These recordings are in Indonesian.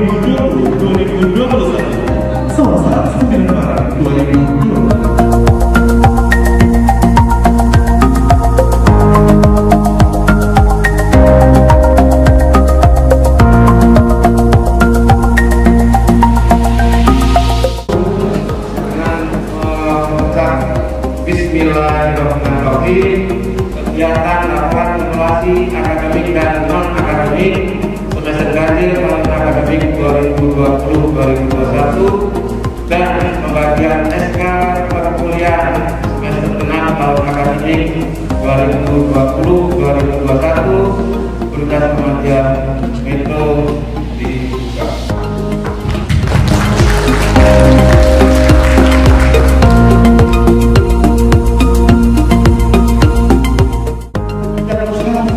2020-2021 Selasa 9 Bismillahirrahmanirrahim. Kegiatan rapat simulasi akademik dan non akademik berdasarkan 2020-2021 dan pembagian SK perkuliahan semester genap tahun akademik 2020-2021 berkas pengajian metro dibuka.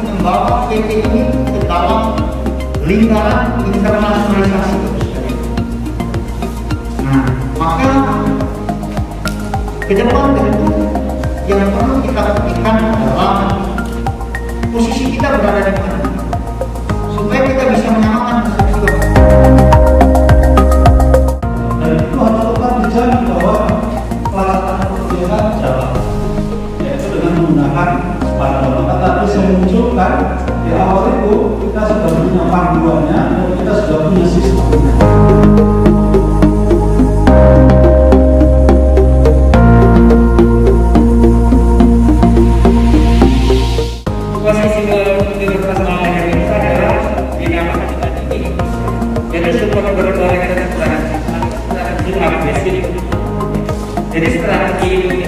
membawa ini ke dalam lingkaran internasionalisasi. Maka ke depan tentu yang perlu kita perhatikan adalah posisi kita berada di mana. Supaya kita bisa menyamakan persepsi dan itu harus tetap dijamin bahwa pelaksanaan kegiatan jalan. Yaitu dengan menggunakan sepatu tetapi saya munculkan di awal itu kita sudah punya panduannya it is not a game.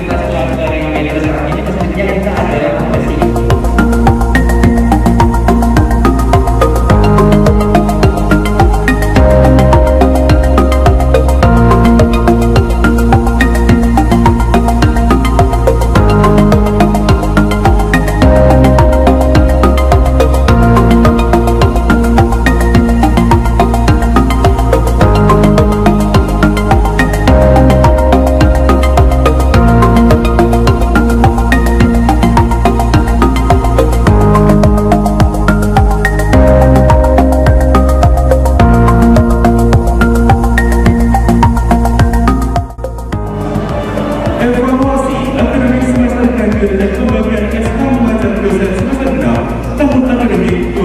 Evaluasi akademik semester ganjil dan pembagian SK mengajar dosen semester 6 tahun akademik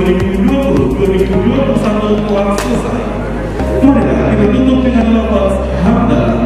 2020-2021 telah selesai. Marilah kita tutup dengan lafaz hamdalah